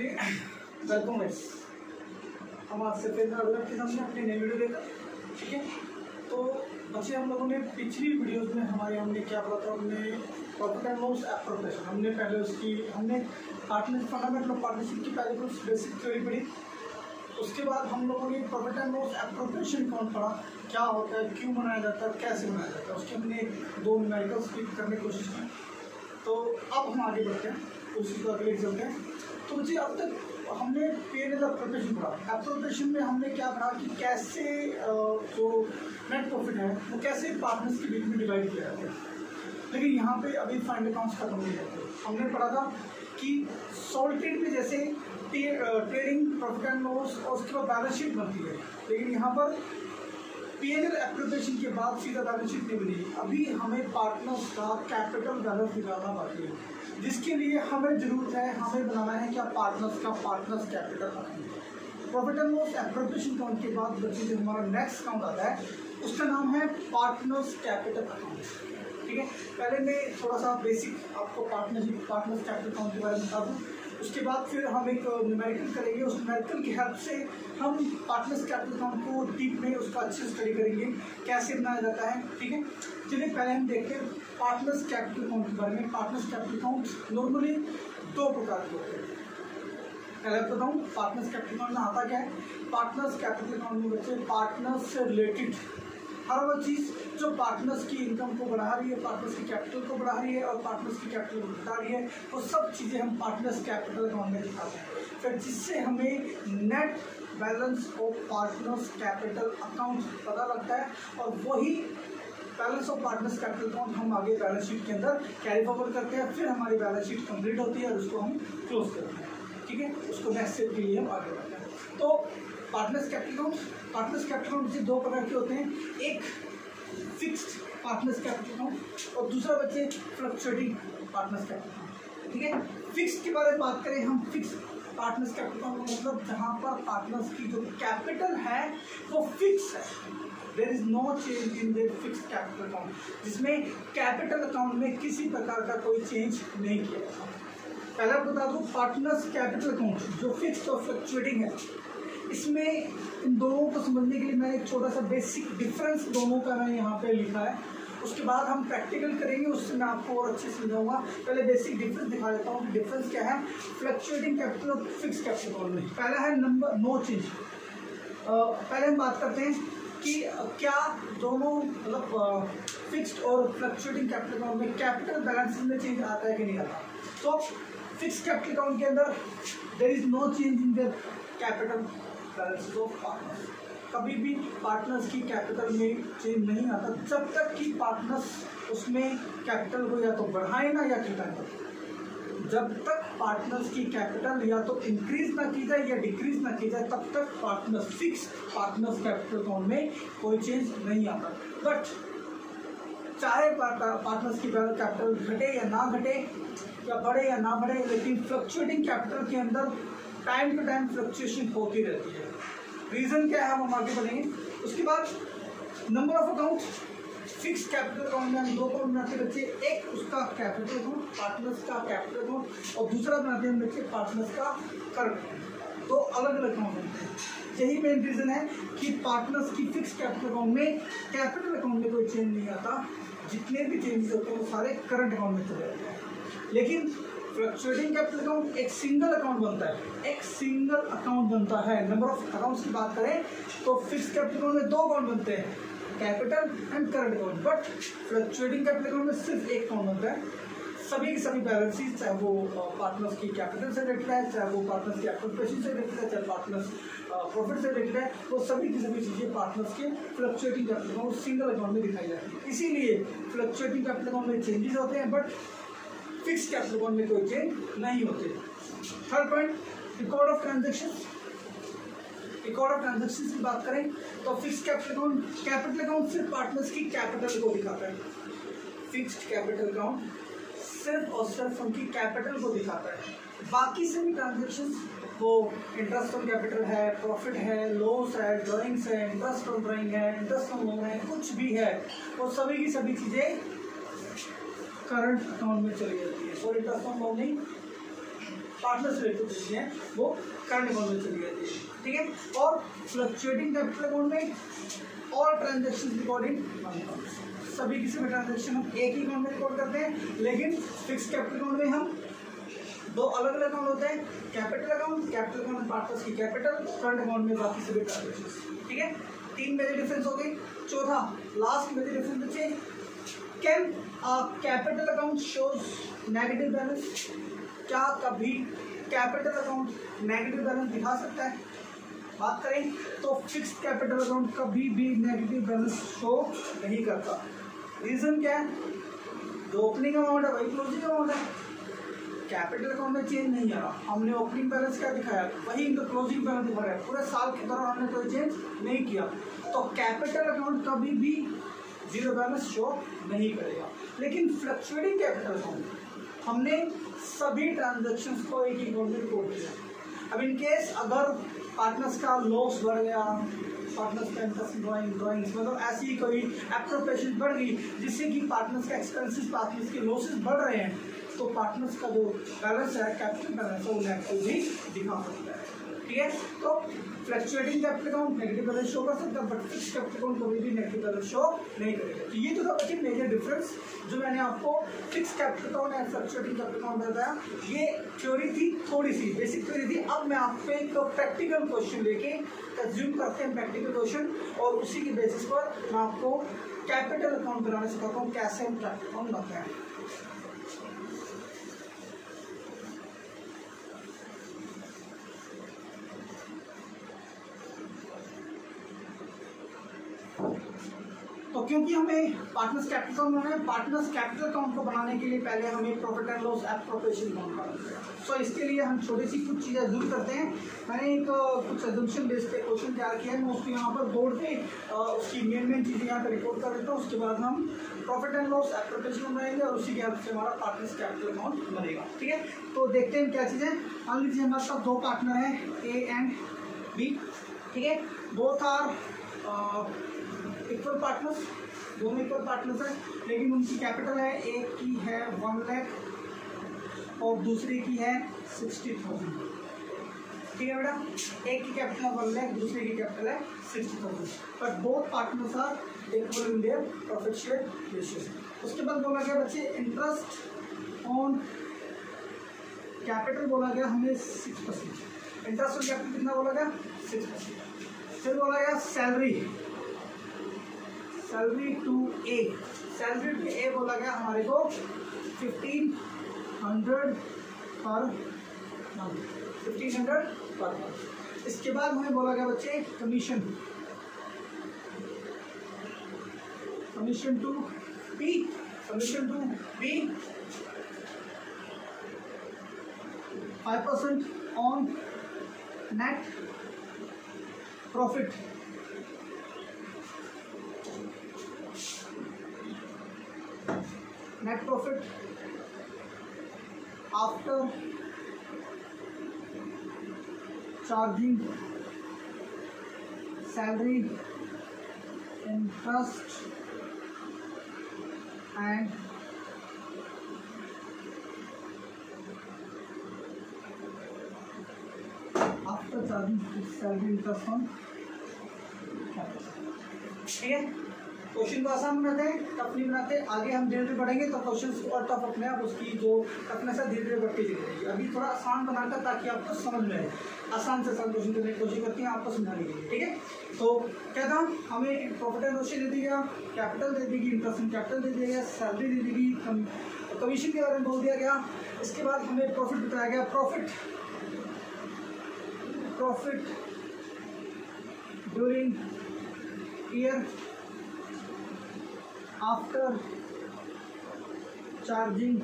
चलिए welcome guys हम आज से के सामने अपनी नई वीडियो लेकर, ठीक है? तो बच्चे, हम लोगों ने पिछली वीडियोस में हमारे, हमने क्या पढ़ा था? हमने प्रॉफिट एंड लॉस एप्रोप्रिएशन हमने पहले उसकी, हमने पार्टनर फंडामेंटल पार्टनरशिप की पहले कुछ बेसिक थ्योरी पढ़ी। उसके बाद हम लोगों ने प्रॉफिट एंड लॉस एप्रोप्रिएशन कौन पढ़ा? क्या होता है? क्यों बनाया जाता है? कैसे बनाया जाता है? उसकी हमने दो न्यूमेरिकल्स की करने की कोशिश की। तो अब हम आगे बढ़ते हैं। उसी को अगले चलते हैं। तो मुझे अब तक हमने पेन एप्रोप्रिएशन पढ़ा एप्रोप्रिएशन में हमने क्या पढ़ा कि कैसे जो नेट प्रॉफिट है, वो कैसे पार्टनर्स के बीच में डिवाइड किया जाता है। लेकिन यहाँ पे अभी फाइंड अकाउंट्स खत्म नहीं रहते हमने पढ़ा था कि सॉल्टेड में जैसे ट्रेडिंग प्रॉफिट एंड लॉस और उसके बाद बैलेंस शीट बनती है। लेकिन यहाँ पर पी एन एल एप्लीकेशन के बाद सीधा बैलेंस शीट नहीं बनी। अभी हमें पार्टनर्स का कैपिटल बैलेंस निकालना बाकी है। जिसके लिए हमें ज़रूरत है, हमें बनाना है क्या पार्टनर्स का partners capital profit and loss appropriation account के बाद बच्चे जो हमारा नेक्स्ट अकाउंट आता है, उसका नाम है पार्टनर्स कैपिटल अकाउंट ठीक है? पहले मैं थोड़ा सा बेसिक आपको पार्टनरशिप पार्टनर्स कैपिटल अकाउंट के बारे में बता दूँ। उसके बाद फिर हम एक न्यूमेरिकल करेंगे। उस न्यूमेरिकल की हेल्प से हम पार्टनर्स कैपिटल अकाउंट को डीप में उसका अच्छे स्टडी करेंगे, कैसे बनाया जाता है, ठीक है? चलिए पहले हम देखते हैं पार्टनर्स कैपिटल अकाउंट के बारे में। पार्टनर्स कैपिटल अकाउंट नॉर्मली दो प्रकार के होते हैं। पहले बताऊँ पार्टनर्स कैपिटल अकाउंट में आता क्या है? पार्टनर्स कैपिटल अकाउंट में बच्चे पार्टनर्स से रिलेटेड हर वो चीज़ जो पार्टनर्स की इनकम को बढ़ा रही है पार्टनर्स की कैपिटल को बढ़ा रही है और पार्टनर्स की कैपिटल को घटा रही है वो सब चीज़ें हम पार्टनर्स कैपिटल अकाउंट में दिखाते हैं। फिर जिससे हमें net balance of partners capital account पता लगता है और वही balance of partners capital account हम आगे बैलेंस शीट के अंदर कैरी फॉरवर्ड करते हैं, फिर हमारी बैलेंस शीट कंप्लीट होती है और उसको हम क्लोज करते हैं। ठीक है? उसको नेक्स्ट स्टेप के लिए हम आगे बढ़ते हैं। तो पार्टनर्स कैपिटल पार्टनर्स कैपिटल से दो प्रकार के होते हैं। एक फिक्स्ड पार्टनर्स कैपिटल अकाउंट और दूसरा बच्चे फ्लक्चुएटिंग पार्टनर्स कैपिटल अकाउंट ठीक है? फिक्स्ड के बारे में बात करें, हम फिक्स पार्टनर्स कैपिटल अकाउंट मतलब जहाँ पर पार्टनर्स की जो कैपिटल है, वो फिक्स है। There is no change in there fix capital account जिसमें कैपिटल अकाउंट में किसी प्रकार का कोई चेंज नहीं किया जाता। पहले बता दूँ पार्टनर्स कैपिटल अकाउंट जो फिक्स और फ्लक्चुएटिंग है इसमें इन दोनों को समझने के लिए मैंने एक छोटा सा बेसिक डिफरेंस दोनों का मैंने यहाँ पे लिखा है। उसके बाद हम प्रैक्टिकल करेंगे, उससे मैं आपको और अच्छे से समझाऊँगा। पहले बेसिक डिफरेंस दिखा देता हूँ डिफरेंस क्या है। फ्लक्चुएटिंग कैपिटल और फिक्स कैपिटल में। पहला है नंबर नो चेंज पहले हम बात करते हैं कि क्या दोनों मतलब फिक्स्ड और फ्लक्चुएटिंग कैपिटल अकाउंट में कैपिटल बैलेंस में चेंज आता है कि नहीं आता? तो फिक्स कैपिटल अकाउंट के अंदर there is no change in the capital of partners कभी भी पार्टनर्स की कैपिटल में चेंज नहीं आता। जब तक कि पार्टनर्स उसमें कैपिटल को या तो बढ़ाए ना या घटाए जब तक पार्टनर्स की कैपिटल या तो इंक्रीज ना की जाए या डिक्रीज ना की जाए, तब तक partners fix partners capital account में कोई चेंज नहीं आता। बट चाहे पार्टनर्स की कैपिटल घटे या ना घटे, या बढ़े या ना बढ़े, लेकिन फ्लक्चुएटिंग कैपिटल के अंदर टाइम टू टाइम फ्लक्चुएशन होती रहती है। रीज़न क्या है हम आगे बढ़ेंगे? उसके बाद number of account fix capital account में हम दो अकाउंट बनाते हैं बच्चे। एक उसका कैपिटल अकाउंट पार्टनर्स का कैपिटल अकाउंट और दूसरा बनाते हैं बच्चे पार्टनर्स का करंट दो अलग अलग अकाउंट बनते हैं। यही मेन रीज़न है कि पार्टनर्स की फिक्स कैपिटल अकाउंट में कैपिटल अकाउंट में कोई चेंज नहीं आता। जितने भी चेंजेस होते हैं वो सारे करंट अकाउंट में चले जाते हैं। लेकिन फ्लक्चुएटिंग कैपिटल अकाउंट एक सिंगल अकाउंट बनता है। एक सिंगल अकाउंट बनता है। नंबर ऑफ़ अकाउंट्स की बात करें तो फिक्स कैपिटल अकाउंट में दो अकाउंट बनते हैं capital and current account but fluctuating capital account में सिर्फ़ एक अकाउंट बनता है। सभी की सभी बैलेंसीज चाहे वो पार्टनर्स की कैपिटल से रिलेटेड है, चाहे वो पार्टनर्स की एप्रोप्रिएशन से रिलेटेड है, चाहे पार्टनर्स प्रॉफिट से रिलेटेड है, वो सभी की सभी चीज़ें पार्टनर्स के fluctuating capital account single account में दिखाई जाती है। इसीलिए फ्लक्चुएटिंग कैपिटल अकाउंट में चेंजेस होते हैं बट फिक्स कैपिटल अकाउंट में कोई चेंज नहीं होते। Third point record of transaction record of transaction की बात करें तो fix capital account capital account सिर्फ़ पार्टनर्स की कैपिटल को दिखाता है। फिक्स्ड कैपिटल अकाउंट सिर्फ़ और सिर्फ़ उनकी कैपिटल को दिखाता है। बाकी सभी ट्रांजेक्शन वो इंटरेस्ट ऑन कैपिटल है प्रॉफिट है लॉस है ड्राइंग्स है इंटरेस्ट ऑन ड्राइंग है इंटरेस्ट ऑन लोन है, कुछ भी है, वो सभी की सभी चीज़ें करंट अकाउंट में चली जाती है। सॉरी इंटरेस्ट ऑन लोन नहीं। पार्टनर से रिलेटेड चीज़ें हैं। वो करंट अकाउंट में चली जाती है। ठीक है? और फ्लक्चुएटिंग कैपिटल अकाउंट में ऑल ट्रांजेक्शन रिकॉर्डिंग सभी किसी में ट्रांजेक्शन हम एक ही अकाउंट में रिकॉर्ड करते हैं, लेकिन फिक्स कैपिटल अकाउंट में हम दो अलग अलग अकाउंट होते हैं। Capital account capital account partners की कैपिटल करंट अकाउंट में बाकी सभी ट्रांजेक्शन ठीक है? तीन मेजर डिफरेंस हो गई। चौथा लास्ट मेजर डिफरेंस बचे। Can capital account shows negative balance क्या कभी कैपिटल अकाउंट नेगेटिव बैलेंस दिखा सकता है? बात करें तो फिक्स कैपिटल अकाउंट कभी भी नेगेटिव बैलेंस शो नहीं करता। रीजन क्या है? जो ओपनिंग अमाउंट है, वही क्लोजिंग अमाउंट है। कैपिटल अकाउंट में चेंज नहीं आ रहा। हमने ओपनिंग बैलेंस क्या दिखाया? वही इनका क्लोजिंग बैलेंस दिखा रहा है। पूरे साल के दौरान हमने कोई चेंज नहीं किया। तो कैपिटल अकाउंट कभी भी ज़ीरो बैलेंस शो नहीं करेगा। लेकिन फ्लक्चुएटिंग कैपिटल अकाउंट हमने सभी ट्रांजेक्शन को एक ही अकाउंट में रिपोर्ट किया अब इन केस अगर पार्टनर्स का लॉस बढ़ गया पार्टनर्स का इंटरेस्ट ड्राइंग ड्राइंग्स मतलब ऐसी कोई एप्रोप्रिएशन बढ़ गई, जिससे कि पार्टनर्स का एक्सपेंसिस पार्टनर्स के लॉसेस बढ़ रहे हैं तो पार्टनर्स का जो बैलेंस है कैपिटल बैलेंस है, वो नेगेटिव भी दिखा सकता है। ठीक है? तो fluctuating capital account negative balance show कर सकता है बट फिक्स कैपिटल अकाउंट कभी भी नेगेटिव बैलेंस शो नहीं करेगा। तो ये तो था मेजर डिफरेंस जो मैंने आपको fix capital account and fluctuating capital account बताया, ये थ्योरी थी थोड़ी सी बेसिक थ्योरी थी। अब मैं आपको एक प्रैक्टिकल क्वेश्चन लेके कंज्यूम करते हैं प्रैक्टिकल क्वेश्चन और उसी के बेसिस पर मैं आपको कैपिटल अकाउंट बनाना सिखाता हूँ कैसे हम अकाउंट बनाते हैं तो क्योंकि हमें पार्टनर्स कैपिटल अकाउंट बनाना है पार्टनर्स कैपिटल अकाउंट को बनाने के लिए पहले हमें प्रॉफिट एंड लॉस एप्रोप्रिएशन बनाना पड़ेगा सो इसके लिए हम छोटी सी कुछ चीज़ें ज़रूर करते हैं। मैंने एक कुछ एजम्पन बेस पे क्वेश्चन तैयार किया है। मैं उसको यहाँ पर बोर्ड पे उसकी मेन मेन चीज़ें यहाँ पर रिपोर्ट कर देता हूँ। उसके बाद हम प्रॉफिट एंड लॉस एप्रोप्रिएशन बनाएँगे और उसी के हेल्प से हमारा पार्टनर्स कैपिटल अकाउंट बनेगा। ठीक है? तो देखते हैं क्या चीज़ें मान लीजिए हमारे पास दो पार्टनर हैं ए एंड बी ठीक है? बोथ आर इक्वल पार्टनर्स दोनों इक्वल पार्टनर्स हैं, लेकिन उनकी कैपिटल है, एक की है वन लैख और दूसरे की है सिक्सटी थाउज़ेंड ठीक है बेटा? एक की कैपिटल है वन लैख दूसरे की कैपिटल है sixty thousand but both partners are equal in their profit share ratio उसके बाद बोला गया बच्चे इंटरेस्ट ऑन कैपिटल बोला गया हमें six percent interest on capital कितना बोला गया? सिक्स परसेंट फिर बोला गया salary salary to A. Salary to A बोला गया हमारे को fifteen hundred per month fifteen hundred per month इसके बाद हमें बोला गया बच्चे commission commission to B commission to B five percent on net profit net profit after charging salary interest and after charging salary interest on ठीक है question को आसान बनाते हैं, टफ नहीं बनाते। आगे हम धीरे धीरे बढ़ेंगे तो क्वेश्चन और टफ अपने आप, उसकी जो टफनेस है धीरे धीरे बढ़ती चली जाएगी। अभी थोड़ा आसान बनाकर ताकि आपको समझ में आए। आसान से आसान क्वेश्चन करने की कोशिश करती हैं, आपको समझाने के लिए, ठीक है? तो था हमें प्रॉफिट एंड लॉस दे दिया कैपिटल दे देगी इंटरेस्ट कैपिटल दे दिया गया सैलरी दे देगी कमीशन के बारे में बोल दिया गया। इसके बाद हमें प्रॉफिट बताया गया। Profit profit during year after charging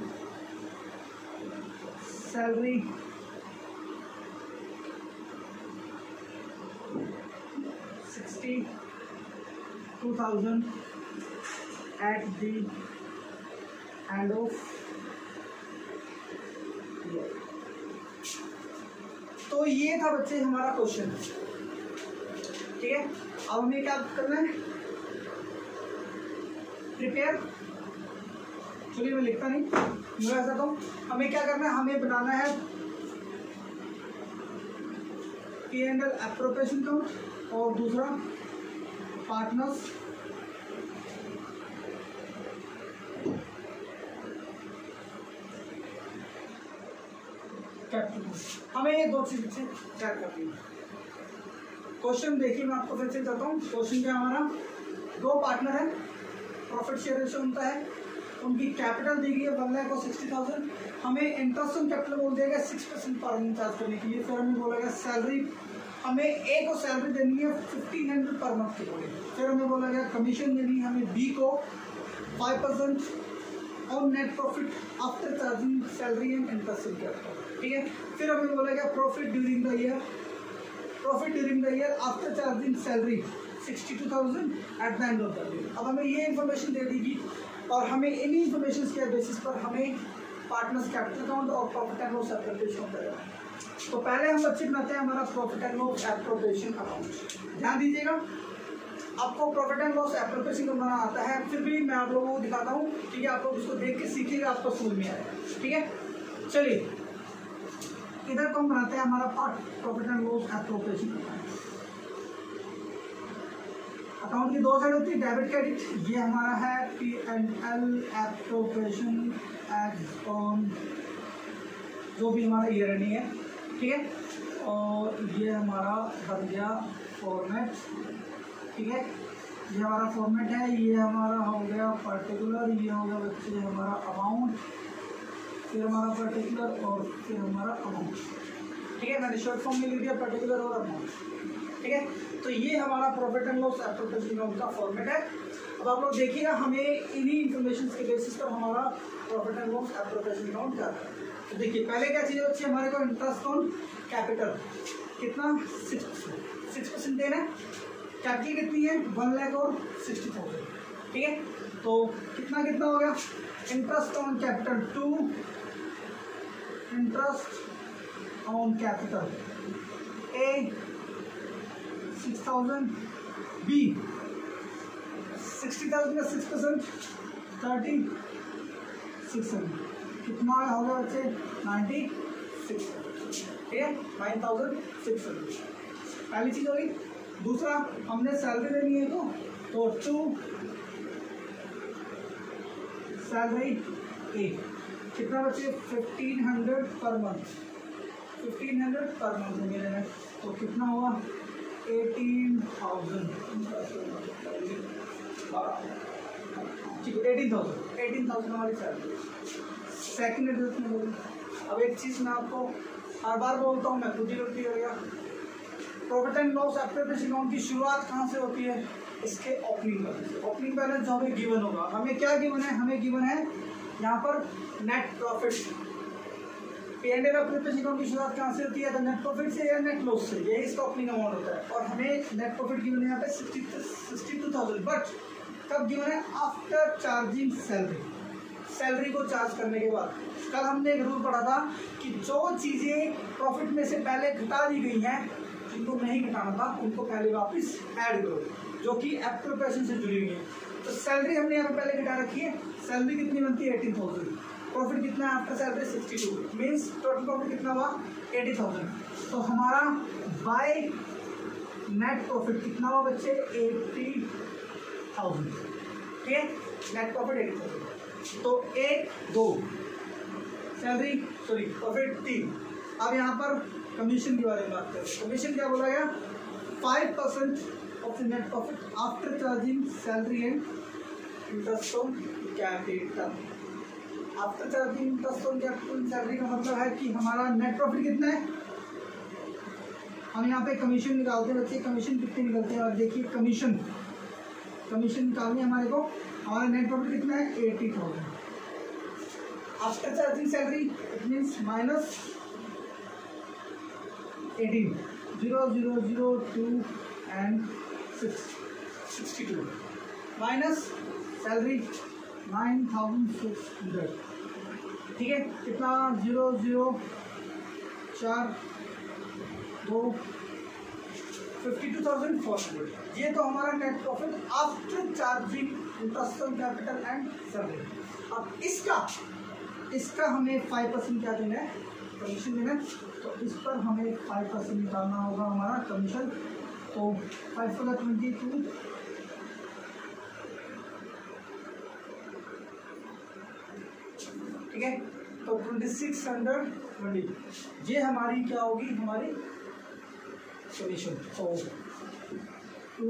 salary sixty two thousand at the end of तो ये था बच्चे हमारा क्वेश्चन ठीक है? अब हमें क्या करना है? प्रिपेयर चलिए मैं लिखता नहीं, मैं ऐसा तो हमें क्या करना है? हमें बनाना है P and L appropriation account और दूसरा पार्टनर्स हमें ये दो चीज़ से करनी है। क्वेश्चन देखिए, मैं आपको फिर से बताता हूँ क्वेश्चन क्या हमारा? दो पार्टनर है। प्रॉफिट शेयर रेशो उनका है। उनकी कैपिटल दी गई है वन लाख और सिक्सटी थाउज़ेंड हमें इंटरेस्ट ऑन कैपिटल बोल दिया गया six percent per month charge करने के लिए। फिर हमें बोला गया सैलरी हमें ए को सैलरी देनी है फिफ्टीन हंड्रेड पर मंथ के बोले फिर हमें बोला गया कमीशन देनी है हमें बी को five percent on net profit after charging salary and interest capital ठीक है? फिर हमें बोला गया profit during the year profit during the year after charging salary sixty two thousand at the end of the अब हमें ये इन्फॉर्मेशन दे देगी और हमें इन्हीं इन्फॉर्मेशन के बेसिस पर हमें पार्टनर्स कैपिटल अकाउंट और प्रॉफिट एंड लॉस एप्रोप्रिएशन करेगा तो पहले हम बच्चे बनाते हैं हमारा profit and loss appropriation account ध्यान दीजिएगा, आपको प्रॉफिट एंड लॉस एप्रोप्रिएशन बनाना आता है, फिर भी मैं आप लोगों को दिखाता हूँ, ठीक है? आप लोग इसको देख के सीखिएगा, आपको समझ में आएगा, ठीक है? चलिए, इधर को हम बनाते हैं हमारा part profit and loss appropriation account account की दो साइड होती है डेबिट क्रेडिट ये हमारा है P and L appropriation as on जो भी हमारा ईयर एंडिंग है, ठीक है? और ये हमारा बन गया फॉर्मेट ठीक है? ये हमारा फॉर्मेट है, ये हमारा हो गया पर्टिकुलर ये हो गया बच्चे हमारा अमाउंट फिर हमारा पर्टिकुलर और फिर हमारा अमाउंट ठीक है, मैंने शॉर्ट फॉर्म में लिख दिया पर्टिकुलर और अमाउंट ठीक है? तो ये हमारा profit and loss appropriation account का फॉर्मेट है। अब आप लोग देखिएगा, हमें इन्हीं इन्फॉर्मेशन के बेसिस पर हमारा profit and loss appropriation account क्या है तो देखिए, पहले क्या चीज़ है? हमारे को इंटरेस्ट ऑन कैपिटल कितना? सिक्स परसेंट देना है। कैपिटल कितनी है? वन लैख और सिक्सटी थाउज़ेंड ठीक है? तो कितना कितना हो गया? Interest on capital to interest on capital A six thousand B sixty thousand का सिक्स परसेंट थर्टी सिक्स कितना हो गया बच्चे? नाइन्टी सिक्स ठीक है? नाइन थाउज़ेंड सिक्स हंड्रेड पहली चीज़ होगी दूसरा, हमने सैलरी देनी है तो तो टू सैलरी ए कितना बच्चे fifteen hundred per month fifteen hundred per month में देना तो कितना हुआ? Eighteen thousand eighteen thousand eighteen thousand हमारी सैलरी सेकंड एड्रेस में बोलूँ अब एक चीज़ मैं आपको हर बार बोलता हूँ मैं खुद ही गलती करेगा profit and loss appropriation account की शुरुआत कहाँ से होती है? इसके ओपनिंग बैलेंस ओपनिंग बैलेंस जो हमें गिवन होगा। हमें क्या गिवन है? हमें गिवन है यहाँ पर net profit P and L appropriation account की शुरुआत कहाँ से होती है? तो नेट प्रॉफिट से या नेट लॉस से? यही इसका ओपनिंग अमाउंट होता है। और हमें नेट प्रॉफिट गिवन यहाँ पे सिक्सटी टू थाउज़ेंड बट कब गिवन है? आफ्टर चार्जिंग सैलरी सैलरी को चार्ज करने के बाद। कल हमने एक रूल पढ़ा था कि जो चीज़ें प्रॉफिट में से पहले घटा दी गई हैं, जिनको नहीं घटाना था, उनको पहले वापस ऐड करो, जो कि एप्रोप्रिएशन से जुड़ी हुई है। तो सैलरी हमने यहाँ पे पहले घटा रखी है। सैलरी कितनी बनती है? एटीन थाउज़ेंड प्रॉफिट कितना है? आपका salary sixty two means total profit कितना हुआ? एटी थाउज़ेंड तो हमारा बाय नेट प्रॉफिट कितना हुआ बच्चे? एटी थाउज़ेंड ठीक है नेट प्रॉफिट एटी थाउज़ेंड तो एक, दो. सैलरी सॉरी प्रॉफिट तीन. अब यहाँ पर कमीशन के बारे में बात करें कमीशन क्या बोला गया? Five percent of the net profit after charging salary and interest on capital after charging on capital salary का मतलब है कि हमारा नेट प्रॉफिट कितना है? हम यहाँ पे कमीशन निकालते हैं बच्चे कमीशन कितने निकलते हैं? और देखिए कमीशन कमीशन निकालनी है हमारे को। हमारा नेट प्रॉफिट कितना है? Eighty thousand after charging salary it means minus eighteen zero zero zero two and six sixty two minus salary nine thousand six hundred. ठीक है? कितना? ज़ीरो ज़ीरो, चार, दो fifty two thousand four hundred ये तो हमारा net profit after charging interest on capital and salary अब इसका इसका हमें फाइव परसेंट क्या देना है? कमीशन देना है। तो इस पर हमें फाइव परसेंट निकालना होगा हमारा कमीशन तो फाइव प्लस ट्वेंटी टू ठीक है? तो ट्वेंटी सिक्स हंड्रेड ट्वेंटी ये हमारी क्या होगी? हमारी कमीशन तो टू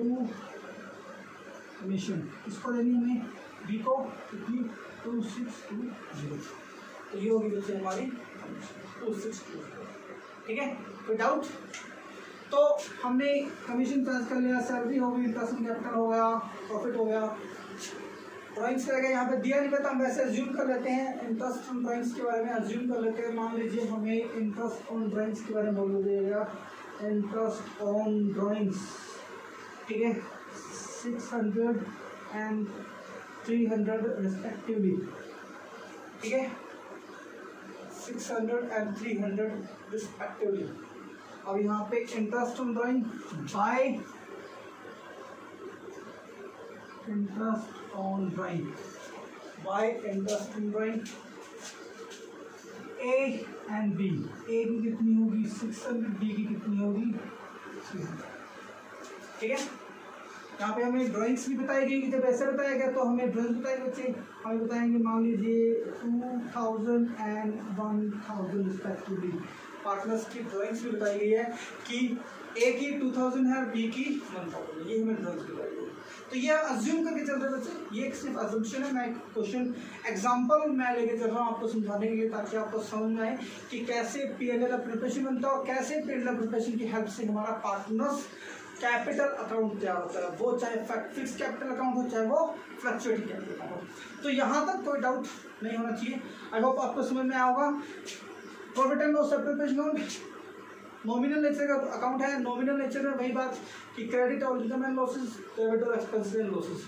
कमीशन इसको देनी हमें? बी को? कितनी? टू सिक्स टू ज़ीरो तो ये होगी बच्चे हमारी टू सिक्स टू ठीक है? डाउट तो हमने कमीशन चार्ज कर लिया सैलरी हो गई इंटरेस्ट कैपिटल हो गया प्रॉफिट हो गया. ड्राइंग्स का यहाँ पे दिया नहीं पता, हम वैसे अज्यूम कर लेते हैं इंटरेस्ट ऑन ड्राइंग्स के बारे में अज्यूम कर लेते हैं। मान लीजिए हमें इंटरेस्ट ऑन ड्राइंग्स के बारे में बोल दिएगा इंटरेस्ट ऑन ड्राइंग्स ठीक है? Six hundred and three hundred respectively ठीक है? Six hundred and three hundred respectively अब यहाँ पे interest on drawing by interest on drawing by interest on drawing A and B A की कितनी होगी? सिक्स हंड्रेड बी की कितनी होगी? ठीक है? यहाँ पे हमें ड्राइंग्स भी बताई गई कि जब ऐसे बताया गया तो हमें ड्राइंग्स बताए बच्चे। हमें बताएँगे, मान लीजिए two thousand and one thousand respectively partners की ड्राइंग्स भी बताई गई है कि ए की टू थाउज़ेंड है और बी की वन थाउज़ेंड ये हमें ड्राइंग्स बताई तो ये अज्यूम करके चल रहे बच्चे। ये एक सिर्फ़ अजम्पन है, मैं क्वेश्चन एग्ज़ाम्पल मैं लेके चल रहा हूँ आपको समझाने के लिए ताकि आपको समझ में आए कि कैसे पी एल एल प्रिपरेशन बनता है और कैसे पी एल प्रिपरेशन की हेल्प से हमारा पार्टनर्स कैपिटल अकाउंट तैयार होता है। वो चाहे फिक्स कैपिटल अकाउंट हो, चाहे वो फ्लक्चुएटिंग कैपिटल अकाउंट हो। तो यहाँ तक कोई डाउट नहीं होना चाहिए। आई होप आपको समझ में आया होगा। Profit and loss account nominal nature का अकाउंट है नॉमिनल नेचर में वही बात कि क्रेडिट और इनकम एंड लॉसेस डेबिट और expenses and losses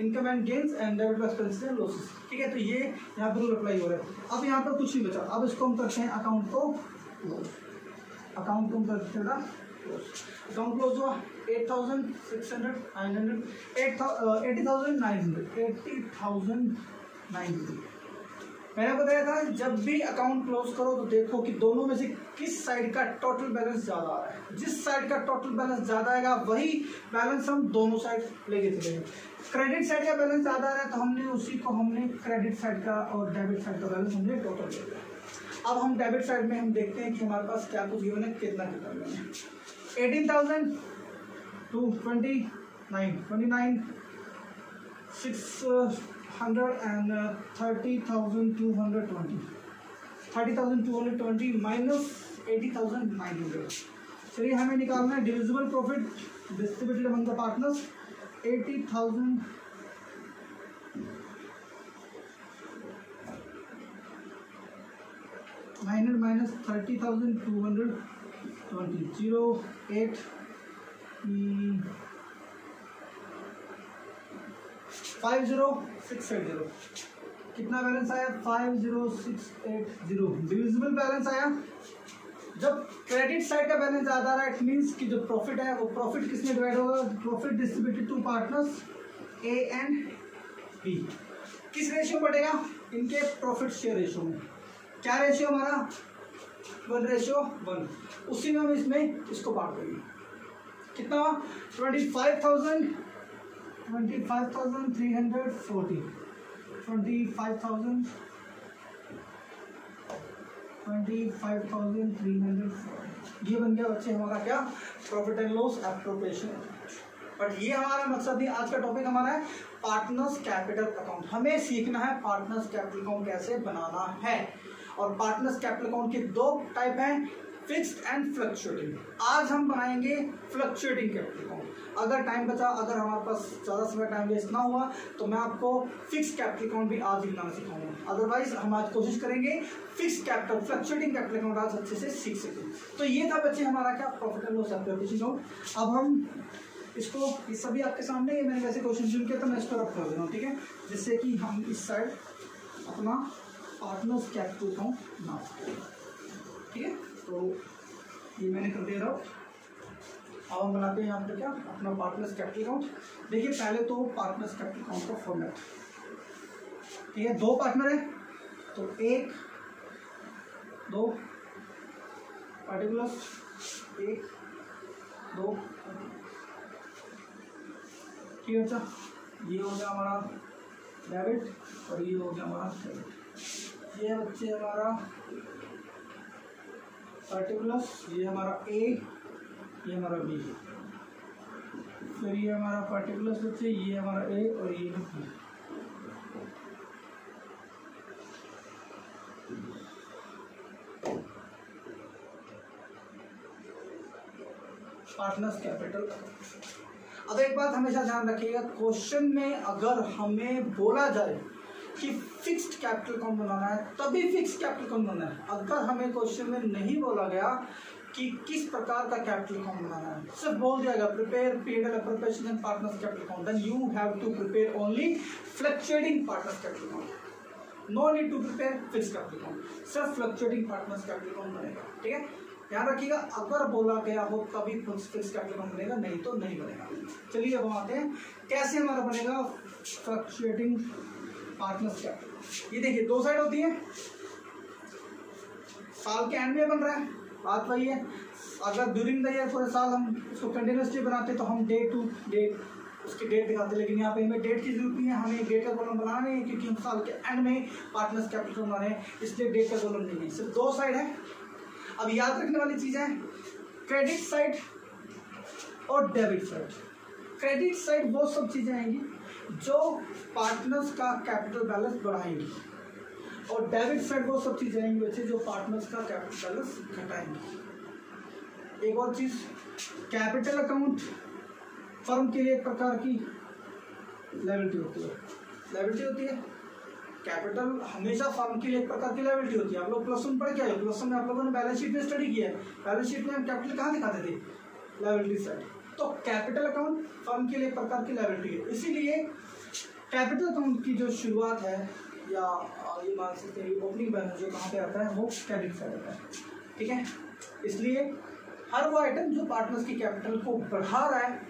income and gains and debit और एक्सपेंसेस एंड लॉसेस ठीक है तो ये यहाँ पर रूल अप्लाई हो रहा है। अब यहाँ पर कुछ नहीं बचा। अब इसको हम करते हैं अकाउंट को अकाउंट को हम करते हैं अकाउंट क्लोज हुआ। Eight thousand six hundred nine hundred eight eighty thousand nine hundred eighty thousand nine hundred मैंने बताया था, जब भी अकाउंट क्लोज करो तो देखो कि दोनों में से किस साइड का टोटल बैलेंस ज़्यादा आ रहा है। जिस साइड का टोटल बैलेंस ज़्यादा आएगा, वही बैलेंस हम दोनों साइड लेके चलेंगे। क्रेडिट साइड का बैलेंस ज़्यादा आ रहा है तो हमने उसी को हमने क्रेडिट साइड का और डेबिट साइड का बैलेंस हमने टोटल ले लिया। अब हम डेबिट साइड में हम देखते हैं कि हमारे पास क्या कुछ गिवन है, कितना कितना eighteen thousand two twenty nine twenty nine six hundred and thirty thousand two hundred twenty thirty thousand two hundred twenty minus eighty thousand nine hundred चलिए हमें निकालना है divisible profit distributed among the partners eighty thousand nine hundred minus thirty thousand two hundred twenty zero eight five zero six eight zero कितना balance आया? Five zero six eight zero divisible balance आया? जब credit side का balance ज़्यादा आ रहा है it means कि जो प्रॉफिट है, वो प्रॉफिट किसमें डिवाइड होगा? Profit distributed to partners A and B किस रेशियो में बढ़ेगा इनके प्रॉफिट शेयर रेशियो में। क्या रेशियो हमारा? वन रेशियो वन उसी में हम इसमें, इसको बांट देंगे कितना ट्वेंटी फाइव थाउज़ेंड ये बन गया बच्चे हमारा क्या? Profit and loss appropriation but ये हमारा मकसद नहीं, आज का टॉपिक हमारा है पार्टनर्स कैपिटल अकाउंट हमें सीखना है पार्टनर्स कैपिटल अकाउंट कैसे बनाना है। और पार्टनर्स कैपिटल अकाउंट के दो टाइप हैं फिक्स्ड एंड फ्लक्चुएटिंग आज हम बनाएँगे फ्लक्चुएटिंग कैपिटल अकाउंट अगर टाइम बचा, अगर हमारे पास ज़्यादा समय टाइम वेस्ट ना हुआ तो मैं आपको फिक्स कैपिटल अकाउंट भी आज ही बनाना सिखाऊँगा। अदरवाइज़ हम आज कोशिश करेंगे fix capital fluctuating capital account आज अच्छे से सीख सकें। तो ये था बच्चे हमारा क्या प्रॉफिट एंड लॉस अकाउंट अब हम इसको, ये सभी आपके सामने, ये मैंने वैसे क्वेश्चन चुन किया तो मैं इसको रख कर दे रहा हूँ, ठीक है? जिससे कि हम इस साइड अपना पार्टनर्स कैपिटल अकाउंट ना ठीक है? तो ये मैंने कर दे रहा हूँ अब हम बनाते हैं यहाँ पर क्या? अपना पार्टनर्स कैपिटल अकाउंट देखिए, पहले तो पार्टनर्स कैपिटल अकाउंट का फॉर्मेट ठीक है, दो पार्टनर है तो एक, दो पार्टिकुलर एक, दो। ठीक है अच्छा। ये हो गया हमारा डेबिट और ये हो गया हमारा क्रेडिट ये बच्चे हमारा पार्टिकुलर्स ये हमारा ए ये हमारा बी फिर ये हमारा पार्टिकुलर्स बच्चे ये हमारा ए और ये बी पार्टनर्स कैपिटल अब एक बात हमेशा ध्यान रखिएगा क्वेश्चन में अगर हमें बोला जाए कि फिक्स्ड कैपिटल कौन बनाना है? तभी फिक्स्ड कैपिटल कौन बनाना है? अगर हमें क्वेश्चन में नहीं बोला गया कि किस प्रकार का कैपिटल कौन बनाना है, सिर्फ़ बोल दिया गया prepare period preparation and partners capital कौन then you have to prepare only fluctuating partners capital कौन no need to prepare fix capital कौन सिर्फ़ फ्लक्चुएटिंग पार्टनर्स कैपिटल कौन बनेगा, ठीक है? ध्यान रखिएगा, अगर बोला गया हो तभी फिक्स कैपिटल कौन बनेगा, नहीं तो नहीं बनेगा। चलिए अब आते हैं, कैसे हमारा बनेगा फ्लक्चुएटिंग पार्टनर्स कैपिटल ये देखिए, दो साइड होती है। साल के एंड में बन रहा है। बात वही है, अगर ड्यूरिंग द ईयर पूरे साल हम उसको कंटिन्यूसली बनाते तो हम डे टू डेट उसकी डेट दिखाते। लेकिन यहाँ पे हमें डेट की ज़रूरत नहीं है, हमें डेट का कॉलम बनाना नहीं है, क्योंकि हम साल के एंड में पार्टनर्स कैपिटल बना रहे हैं, इसलिए डेट का कॉलम नहीं है। सिर्फ़ दो साइड है। अब याद रखने वाली चीज़ है क्रेडिट साइड और डेबिट साइड क्रेडिट साइड वो सब चीज़ें आएँगी। जो पार्टनर्स का कैपिटल बैलेंस बढ़ाएँगे, और डेबिट साइड वो सब चीज़ें आएँगी बच्चे जो पार्टनर्स का कैपिटल बैलेंस घटाएँगे। एक और चीज़ कैपिटल अकाउंट फर्म के लिए एक प्रकार की लाइबिलिटी होती है। लाइबिलिटी होती है कैपिटल हमेशा फर्म के लिए एक प्रकार की लाइबिलिटी होती है। आप लोग प्लस वन पढ़ के आए प्लस वन में आप लोगों ने बैलेंस शीट में स्टडी किया है। बैलेंस शीट में हम कैपिटल कहाँ दिखाते थे? लाइबिलिटी साइड तो कैपिटल अकाउंट फर्म के लिए प्रकार की लाइबिलिटी है। इसीलिए कैपिटल अकाउंट की जो शुरुआत है, या ये मान सकते हैं ओपनिंग बैलेंस जो कहाँ पे आता है, वो क्रेडिट साइड आता है। ठीक है? इसलिए हर वो आइटम जो पार्टनर्स की कैपिटल को बढ़ा रहा है,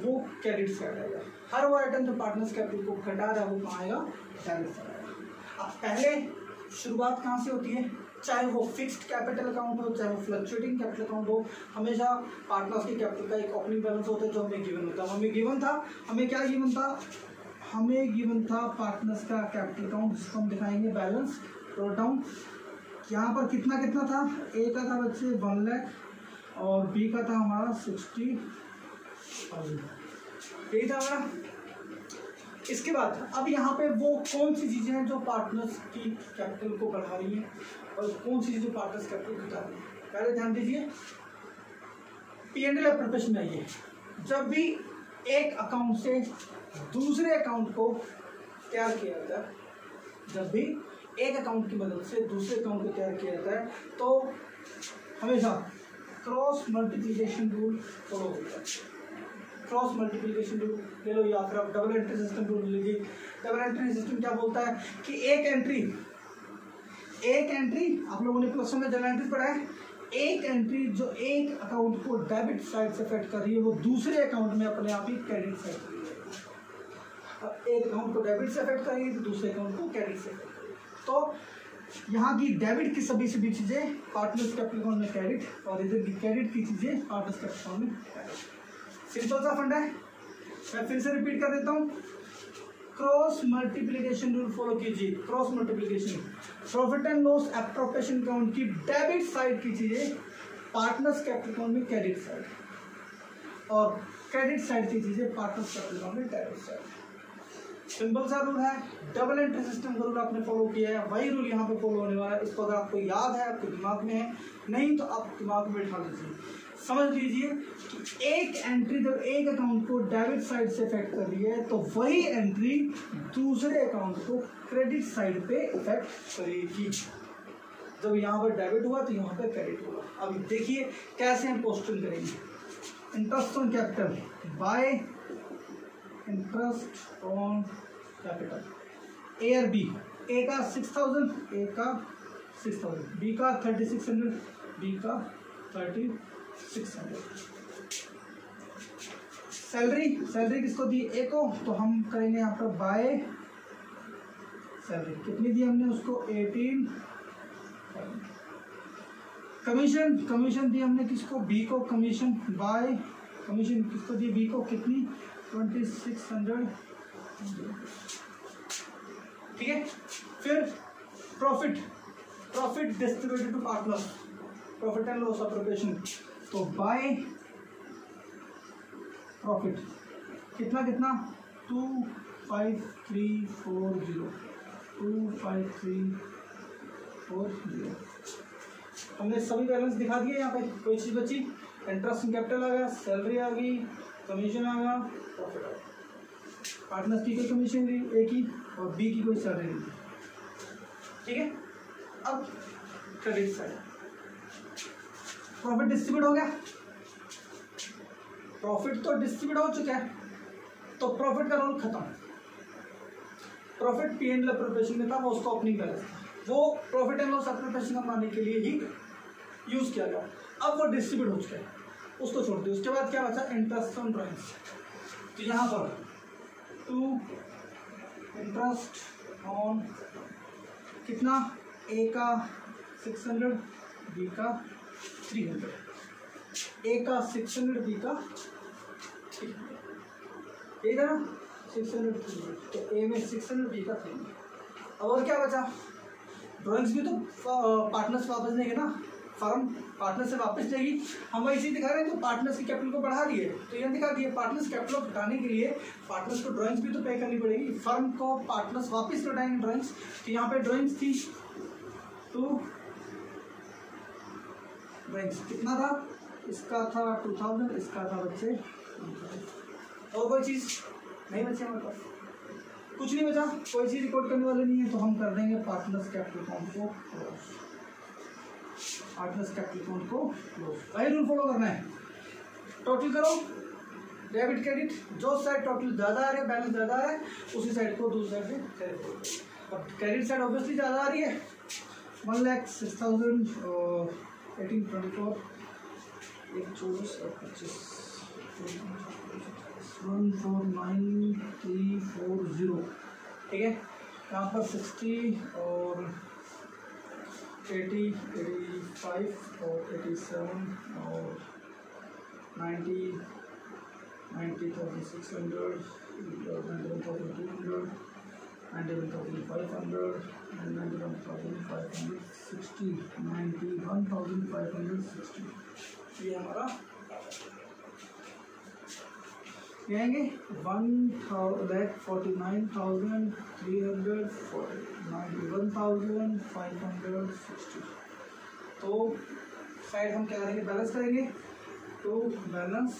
वो क्रेडिट साइड आएगा। हर वो आइटम जो पार्टनर्स कैपिटल को घटा रहा है, वो कहाँ आएगा? डेबिट साइड आएगा। अब पहले शुरुआत कहाँ से होती है? चाहे वो फिक्स्ड कैपिटल अकाउंट हो, चाहे वो फ्लक्चुएटिंग कैपिटल अकाउंट हो, हमेशा पार्टनर्स की कैपिटल का एक ओपनिंग बैलेंस होता है जो हमें गिवन होता है। हमें गिवन था, हमें क्या गिवन था? हमें गिवन था पार्टनर्स का कैपिटल अकाउंट जिसको हम दिखाएँगे बैलेंस रोट डाउन यहाँ पर कितना कितना था? ए का था बच्चे वन लैख और बी का था हमारा सिक्सटी थाउज़ेंड यही था हमारा इसके बाद, अब यहाँ पे वो कौन सी चीज़ें हैं जो पार्टनर्स की कैपिटल को बढ़ा रही हैं और कौन सी चीज़ें पार्टनर्स कैपिटल घटा रही हैं? पहले ध्यान दीजिए पी एंड एल प्रिपरेशन में आइए जब भी एक अकाउंट से दूसरे अकाउंट को तैयार किया जाता है, जब भी एक अकाउंट की मदद से दूसरे अकाउंट को तैयार किया जाता है तो हमेशा क्रॉस मल्टीप्लिकेशन रूल फॉलो होता है। क्रॉस मल्टीप्लिकेशन रूल ले लो, या फिर आप डबल एंट्री सिस्टम रूल लीजिए। डबल एंट्री सिस्टम क्या बोलता है? कि एक एंट्री एक एंट्री आप लोगों ने प्लस में डबल एंट्री पढ़ा है। एक एंट्री जो एक अकाउंट को डेबिट साइड से अफेक्ट कर रही है, वो दूसरे अकाउंट में अपने आप ही क्रेडिट साइड कर रही है। अब एक अकाउंट को डेबिट से अफेक्ट कर रही है तो दूसरे अकाउंट को क्रेडिट से तो यहाँ की डेबिट की सभी सभी चीज़ें पार्टनर्स कैपिटल अकाउंट में क्रेडिट और इधर की क्रेडिट की चीज़ें पार्टनर्स कैपिटल अकाउंट में क्रेडिट सिंपल सा फंड है। मैं फिर से रिपीट कर देता हूँ। क्रॉस मल्टीप्लीकेशन रूल फॉलो कीजिए। Cross multiplication profit and loss appropriation account की डेबिट साइड की चीज़ें पार्टनर्स कैपिटल अकाउंट में क्रेडिट साइड और क्रेडिट साइड की चीज़ें पार्टनर्स कैपिटल अकाउंट में डेबिट साइड सिंपल सा रूल है। डबल एंट्री सिस्टम का रूल आपने फॉलो किया है। वही रूल यहाँ पे फॉलो होने वाला है। इसको अगर आपको याद है, आपके दिमाग में है, नहीं तो आप दिमाग में बैठा लीजिए। समझ लीजिए कि एक एंट्री जब एक अकाउंट को डेबिट साइड से इफ़ेक्ट कर रही है तो वही एंट्री दूसरे अकाउंट को क्रेडिट साइड पे इफ़ेक्ट करेगी। जब यहाँ पर डेबिट हुआ तो यहाँ पर क्रेडिट हुआ। अब देखिए कैसे हम क्वेश्चन करेंगे। Interest on capital by interest on capital A और बी ए का सिक्स थाउज़ेंड ए का सिक्स थाउज़ेंड बी का थर्टी सिक्स हंड्रेड बी का thirty six hundred salary salary किसको दी? ए को तो हम करेंगे यहाँ पर बाय सैलरी कितनी दी हमने उसको? एटीन कमीशन कमीशन दी हमने किसको? बी को कमीशन बाय कमीशन किसको दी? बी को कितनी? ट्वेंटी सिक्स हंड्रेड ठीक है? फिर profit profit distributed to partner profit and loss operation तो बाय प्रॉफिट कितना कितना? Two five three four zero two five three four zero हमने सभी बैलेंस दिखा दिए यहाँ पे, कोई चीज़ बची? इंटरेस्ट कैपिटल आ गया सैलरी आ गई कमीशन आ गया पार्टनर्स की कोई कमीशन दी ए की और बी की कोई सैलरी दी ठीक है? अब क्रेडिट साइड प्रॉफिट डिस्ट्रीब्यूट हो गया। प्रॉफिट तो डिस्ट्रीब्यूट हो चुका है तो प्रॉफिट का रोल खत्म। प्रॉफिट पी एंड प्रिपरेशन में था, वो उसका ओपनिंग बैलेंस था। वो प्रॉफिट एंड लॉस प्रिपरेशन बनाने के लिए ही यूज़ किया गया। अब वो डिस्ट्रीब्यूट हो चुका है, उसको छोड़ दिया। उसके बाद क्या बचा? इंटरेस्ट ऑन ड्रॉइंग्स तो यहाँ पर टू इंटरेस्ट ऑन कितना? ए का सिक्स हंड्रेड बी का थ्री हंड्रेड ए का सिक्स हंड्रेड बी का थ्री हंड्रेड ए का सिक्स हंड्रेड थ्री तो ए में सिक्स हंड्रेड बी का थ्री हंड्रेड और क्या बचा? ड्राइंग्स भी तो पार्टनर्स वापस देंगे ना? फर्म पार्टनर से वापस जाएगी। हम चीज़ दिखा रहे हैं तो पार्टनर्स की कैपिटल को बढ़ा दिए तो यहाँ दिखा दिए पार्टनर्स कैपिटल को घटाने के लिए पार्टनर्स को ड्राइंग्स भी तो पे करनी पड़ेगी। फर्म को पार्टनर्स वापस लौटाएँगे ड्राइंग्स तो यहाँ पे ड्राइंग्स थी। तो ड्राइंग्स कितना था? इसका था टू थाउज़ेंड इसका था बच्चे। और कोई चीज़? नहीं बचे हमारे पास। कुछ नहीं बचा। कोई चीज़ रिकॉर्ड करने वाले नहीं है तो हम कर देंगे पार्टनर्स कैपिटल अकाउंट को पार्टनर्स कैपिटल अकाउंट को वही रूल फॉलो करना है। टोटल करो। डेबिट क्रेडिट जो साइड टोटल ज़्यादा आ रही है बैलेंस ज़्यादा आ रहा है, उसी साइड को दूसरी साइड से अब क्रेडिट साइड ऑब्वियसली ज़्यादा आ रही है। One lakh six thousand eighteen twenty four एक चौबीस और पच्चीस। One four nine three four zero ठीक है? यहाँ पर सिक्सटी और एटी एटी फाइव और एटी सेवन और ninety ninety thousand six hundred ninety one thousand two hundred ninety one five hundred one thousand five sixty ninety one thousand five hundred sixty ये हमारा आएँगे? One lakh forty nine thousand three hundred ninety one thousand five hundred sixty तो side हम क्या करेंगे? Balance करेंगे? तो balance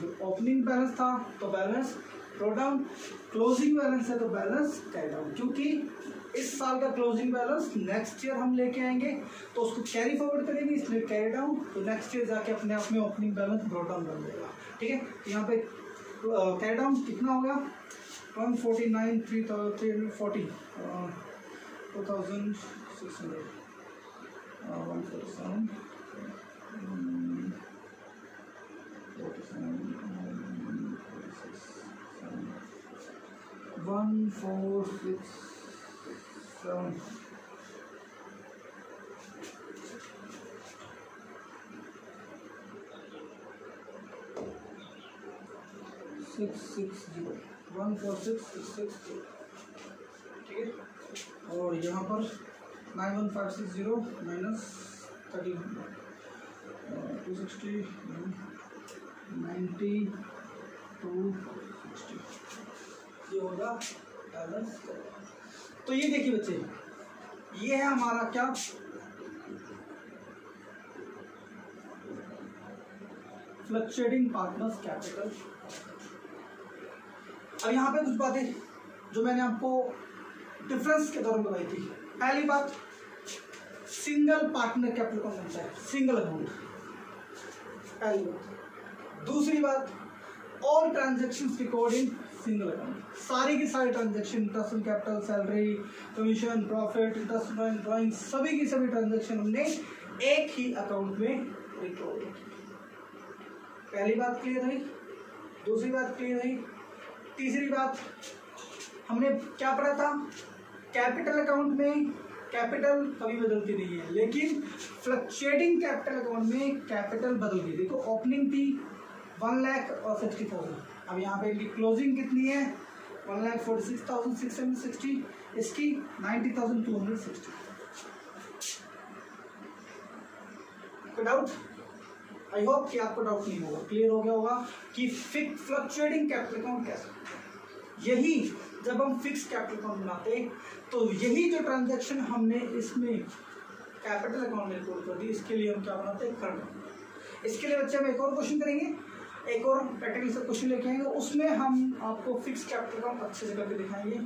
जो ओपनिंग बैलेंस था तो balance draw down closing balance है तो बैलेंस कैरी डाउन क्योंकि इस साल का क्लोजिंग बैलेंस नेक्स्ट ईयर हम लेके आएँगे तो उसको कैरी फॉरवर्ड करेंगे, इसलिए कैरी डाउन तो नेक्स्ट ईयर जाके अपने आप में ओपनिंग बैलेंस ड्रॉ डाउन कर देगा। ठीक है? यहाँ पे कैरी डाउन कितना होगा? One forty nine three three forty two thousand six hundred one forty seven one four six seven six six zero one four six six ठीक है? और यहाँ पर nine one five six zero minus thirty two sixty ninety two ये होगा balance तो ये देखिए बच्चे, ये है हमारा क्या? फ्लक्चुएटिंग पार्टनर्स कैपिटल अब यहाँ पे कुछ बातें जो मैंने आपको डिफरेंस के दौरान बताई थी। पहली बात सिंगल पार्टनर कैपिटल कौन बनता है? सिंगल अकाउंट पहली बात। दूसरी बात all transaction recording single account सारी की सारी transaction interest capital salary commission profit interest drawing सभी की सभी ट्रांजेक्शन हमने एक ही अकाउंट में रिकॉर्ड पहली बात क्लियर हुई, दूसरी बात क्लियर हुई, तीसरी बात, हमने क्या पढ़ा था? कैपिटल अकाउंट में कैपिटल कभी बदलती नहीं है, लेकिन फ्लक्चुएटिंग कैपिटल अकाउंट में कैपिटल बदलती देखो ओपनिंग थी वन लैख और सिक्सटी थाउज़ेंड अब यहाँ पे क्लोजिंग कितनी है? One lakh forty six thousand six hundred sixty इसकी ninety thousand two hundred sixty doubt I hope कि आपको डाउट नहीं होगा। क्लियर हो गया होगा कि फिक्स फ्लक्चुएटिंग कैपिटल अकाउंट कैसे यही जब हम फिक्स कैपिटल अकाउंट बनाते तो यही जो ट्रांजैक्शन हमने इसमें कैपिटल अकाउंट में रिपोर्ट कर दी, इसके लिए हम क्या बनाते हैं? करंट इसके लिए बच्चे हम एक और क्वेश्चन करेंगे। एक और प्रैक्टिकल से क्वेश्चन लेके आएँगे उसमें हम आपको फिक्स कैपिटल अकाउंट अच्छे से करके दिखाएँगे।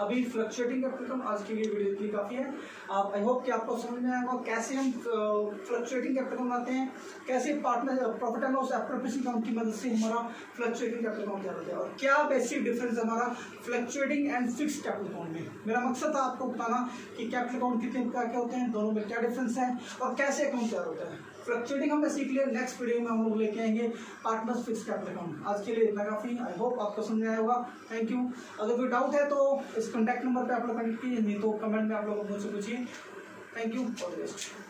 अभी फ्लक्चुएटिंग कैपिटल आज के लिए वीडियो इतनी काफ़ी है। आप आई होप कि आपको समझ में आएगा कैसे हम फ्लक्चुएटिंग कैपिटल बनाते हैं, कैसे partner profit and loss appropriation account की मदद से हमारा फ्लक्चुएटिंग कैपिटल अकाउंट क्या होता है और क्या बेसिक डिफरेंस है हमारा fluctuating and fix capital account में। मेरा मकसद था आपको बताना कि कैपिटल अकाउंट कितने प्रकार के होते हैं, दोनों में क्या डिफरेंस है और कैसे अकाउंट तैयार होता है। फ्लक्चुएटिंग हमने सीख लिया नेक्स्ट वीडियो में हम लोग लेके आएँगे पार्टनर्स फिक्स कैपिटल अकाउंट आज के लिए इतना काफ़ी आई होप आपको समझ आया होगा। थैंक यू अगर कोई डाउट है तो इस कॉन्टैक्ट नंबर पर आप लोग कनेक्ट कीजिए, नहीं तो कमेंट में आप लोग मुझसे पूछिए। Thank you all the best